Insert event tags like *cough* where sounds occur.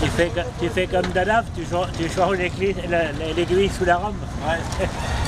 Tu fais, tu fais comme Danaf, tu, tu changes l'aiguille sous la rampe. Ouais. *laughs*